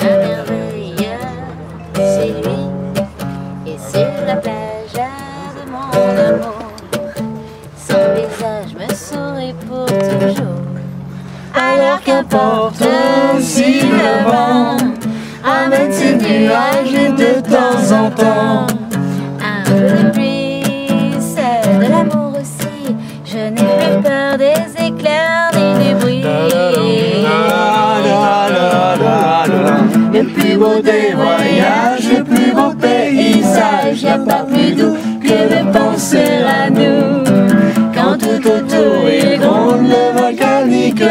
merveille, c'est lui. Et sur la plage de mon amour, son visage me sourit pour toujours. Alors qu'importe si le vent amène ses nuages de temps en temps. Un peu de c'est de l'amour aussi. Je n'ai plus peur des éclairs beau des voyages, le plus beau paysage, y a pas plus doux que de penser à nous. Quand tout autour il gronde le volcaniquement.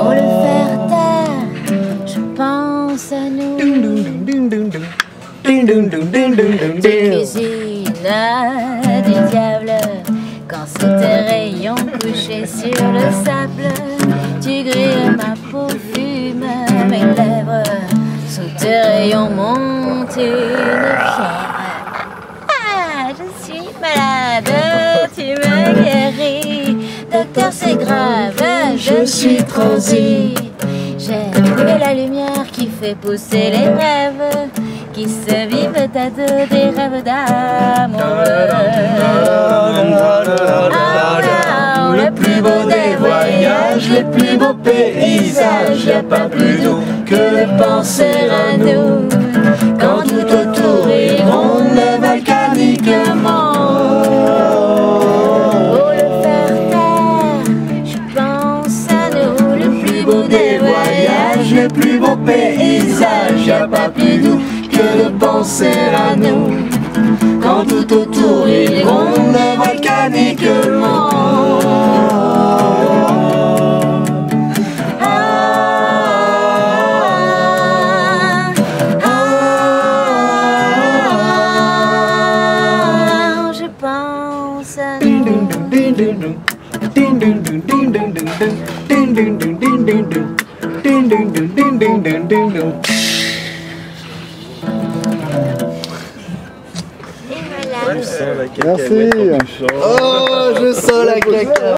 Pour le faire taire, je pense à nous. Cuisine du diable Quand sous tes rayons couchés sur le sable Tu grilles ma peau, mes lèvres Sous tes rayons monte une fièvre Ah, je suis malade, tu me guéris Docteur, c'est grave, je suis transi J'ai trouvé la lumière qui fait pousser les rêves qui se vivent à deux des rêves d'amoureux. Le plus beau paysage, y a pas plus doux que de penser à nous. Quand tout autour il gronde le volcaniquement. Pour le faire taire, je pense à nous. Le plus beau des voyages, le plus beau paysage, y a pas plus doux que de penser à nous. Quand tout autour il gronde Merci. Oh, je sens la caca.